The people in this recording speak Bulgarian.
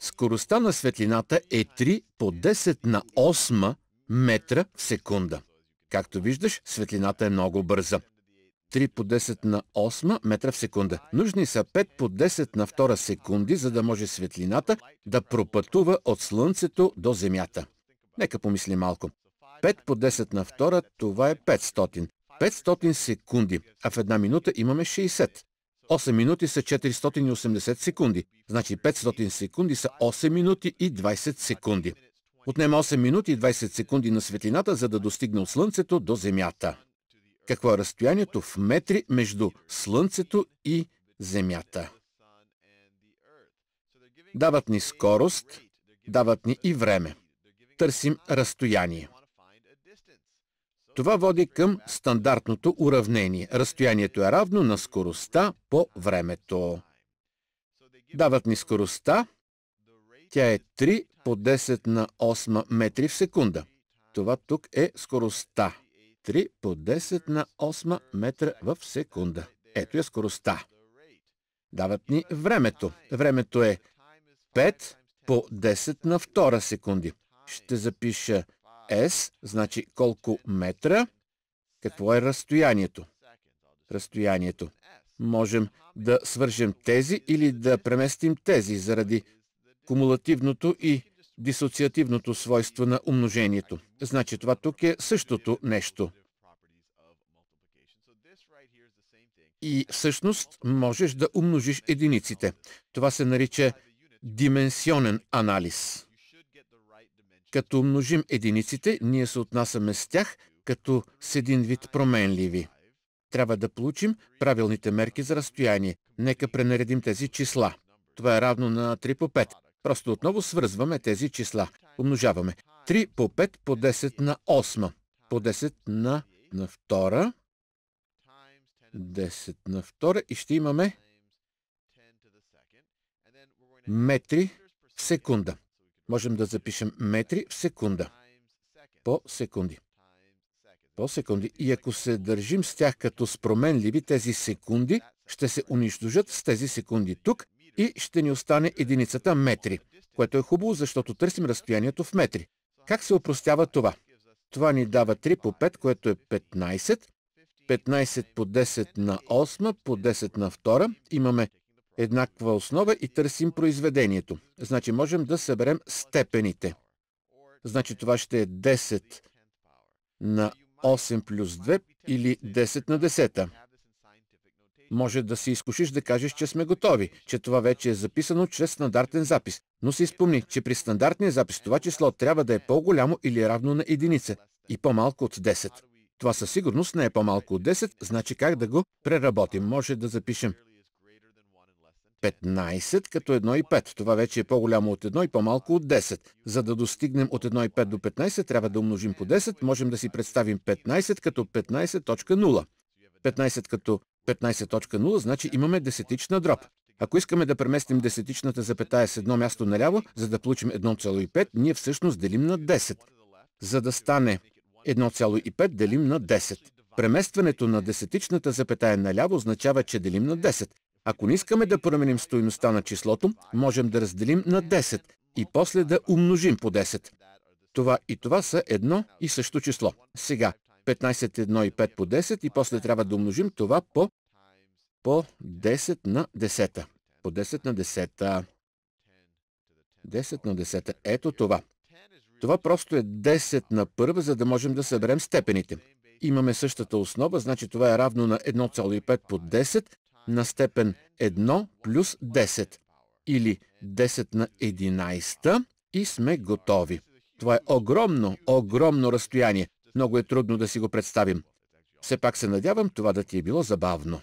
Скоростта на светлината е 3 по 10 на 8 метра в секунда. Както виждаш, светлината е много бърза. 3 по 10 на 8 метра в секунда. Нужни са 5 по 10 на 2 секунди, за да може светлината да пропътува от Слънцето до Земята. Нека помисли малко. 5 по 10 на 2, това е 500. 500 секунди, а в една минута имаме 60. 8 минути са 480 секунди. Значи 500 секунди са 8 минути и 20 секунди. Отнема 8 минути и 20 секунди на светлината, за да достигне от Слънцето до Земята. Какво е разстоянието в метри между Слънцето и Земята? Дават ни скорост, дават ни и време. Търсим разстояние. Това води към стандартното уравнение. Разстоянието е равно на скоростта по времето. Дават ни скоростта. Тя е 3 по 10 на 8 метри в секунда. Това тук е скоростта. 3 по 10 на 8 метра в секунда. Ето е скоростта. Дават ни времето. Времето е 5 по 10 на 2 секунди. Ще запиша S, значи колко метра. Какво е разстоянието? Разстоянието. Можем да свържем тези или да преместим тези заради кумулативното и дисоциативното свойство на умножението. Значи това тук е същото нещо. И всъщност можеш да умножиш единиците. Това се нарича дименсионен анализ. Като умножим единиците, ние се отнасяме с тях като с един вид променливи. Трябва да получим правилните мерки за разстояние. Нека пренаредим тези числа. Това е равно на 3 по 5. Просто отново свързваме тези числа. Умножаваме. 3 по 5 по 10 на 8. По 10 на, на 2. 10 на 2 и ще имаме метри в секунда. Можем да запишем метри в секунда. По секунди. По секунди. И ако се държим с тях като с променливи, тези секунди ще се унищожат с тези секунди тук и ще ни остане единицата метри, което е хубаво, защото търсим разстоянието в метри. Как се опростява това? Това ни дава 3 по 5, което е 15. 15 по 10 на 8 по 10 на 2. Имаме еднаква основа и търсим произведението. Значи можем да съберем степените. Значи това ще е 10 на 8 плюс 2 или 10 на 10. Може да си изкушиш да кажеш, че сме готови, че това вече е записано чрез стандартен запис. Но си спомни, че при стандартния запис това число трябва да е по-голямо или равно на единица и по-малко от 10. Това със сигурност не е по-малко от 10, значи как да го преработим? Може да запишем 15 като 1 и 5. Това вече е по-голямо от 1 и по-малко от 10. За да достигнем от 1 и 5 до 15, трябва да умножим по 10. Можем да си представим 15 като 15.0. 15 като 15.0 значи имаме десетична дроб. Ако искаме да преместим десетичната запетая с едно място наляво, за да получим 1,5, ние всъщност делим на 10. За да стане 1,5 делим на 10. Преместването на десетичната запетая наляво означава, че делим на 10. Ако не искаме да променим стоеността на числото, можем да разделим на 10 и после да умножим по 10. Това и това са едно и също число. Сега 15, 1 и 5 по 10 и после трябва да умножим това по, по 10 на 10. По 10 на 10. 10 на 10. Ето това. Това просто е 10 на първа, за да можем да съберем степените. Имаме същата основа, значи това е равно на 1,5 по 10 на степен 1 плюс 10 или 10 на 11 и сме готови. Това е огромно, огромно разстояние. Много е трудно да си го представим. Все пак се надявам това да ти е било забавно.